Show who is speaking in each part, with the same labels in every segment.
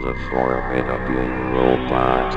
Speaker 1: The Formidable Robot.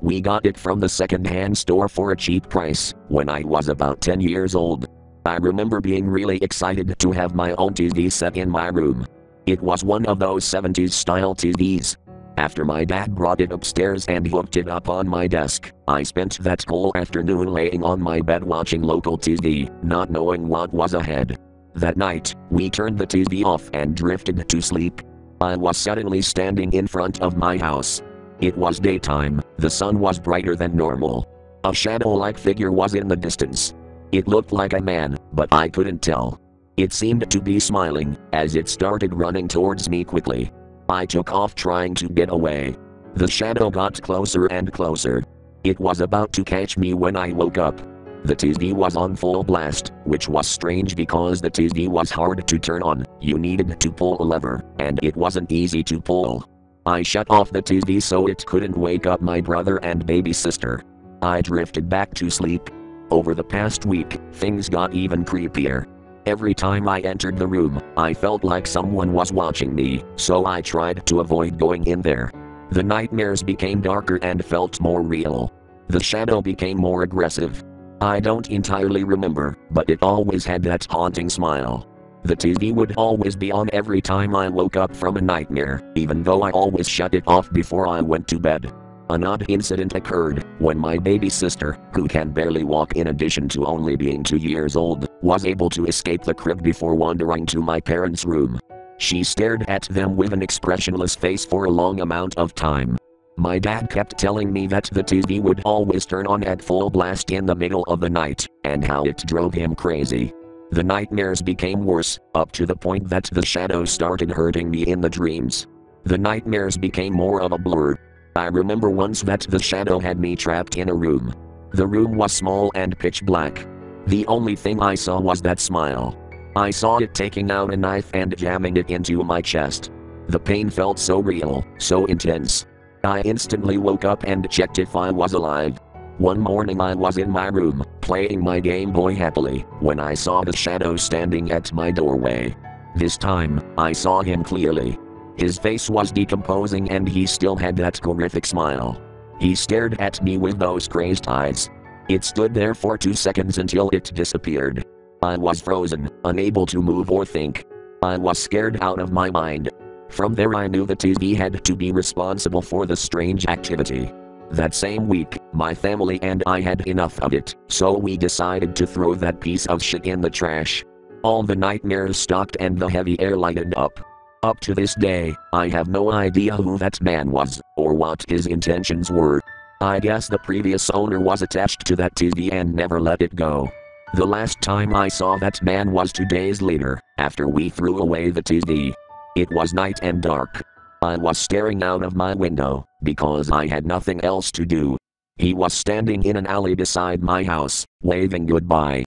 Speaker 2: We got it from the second-hand store for a cheap price when I was about 10 years old. I remember being really excited to have my own TV set in my room. It was one of those 70s style TVs. After my dad brought it upstairs and hooked it up on my desk, I spent that whole afternoon laying on my bed watching local TV, not knowing what was ahead. That night, we turned the TV off and drifted to sleep. I was suddenly standing in front of my house. It was daytime, the sun was brighter than normal. A shadow like figure was in the distance. It looked like a man, but I couldn't tell. It seemed to be smiling, as it started running towards me quickly. I took off trying to get away. The shadow got closer and closer. It was about to catch me when I woke up. The TV was on full blast, which was strange because the TV was hard to turn on, you needed to pull a lever, and it wasn't easy to pull. I shut off the TV so it couldn't wake up my brother and baby sister. I drifted back to sleep. Over the past week, things got even creepier. Every time I entered the room, I felt like someone was watching me, so I tried to avoid going in there. The nightmares became darker and felt more real. The shadow became more aggressive. I don't entirely remember, but it always had that haunting smile. The TV would always be on every time I woke up from a nightmare, even though I always shut it off before I went to bed. An odd incident occurred when my baby sister, who can barely walk in addition to only being two years old, was able to escape the crib before wandering to my parents' room. She stared at them with an expressionless face for a long amount of time. My dad kept telling me that the TV would always turn on at full blast in the middle of the night, and how it drove him crazy. The nightmares became worse, up to the point that the shadow started hurting me in the dreams. The nightmares became more of a blur. I remember once that the shadow had me trapped in a room. The room was small and pitch black. The only thing I saw was that smile. I saw it taking out a knife and jamming it into my chest. The pain felt so real, so intense. I instantly woke up and checked if I was alive. One morning I was in my room, playing my Game Boy happily, when I saw the shadow standing at my doorway. This time, I saw him clearly. His face was decomposing and he still had that horrific smile. He stared at me with those crazed eyes. It stood there for two seconds until it disappeared. I was frozen, unable to move or think. I was scared out of my mind. From there, I knew the TV had to be responsible for the strange activity. That same week, my family and I had enough of it, so we decided to throw that piece of shit in the trash. All the nightmares stopped and the heavy air lightened up. Up to this day, I have no idea who that man was, or what his intentions were. I guess the previous owner was attached to that TV and never let it go. The last time I saw that man was two days later, after we threw away the TV. It was night and dark. I was staring out of my window, because I had nothing else to do. He was standing in an alley beside my house, waving goodbye.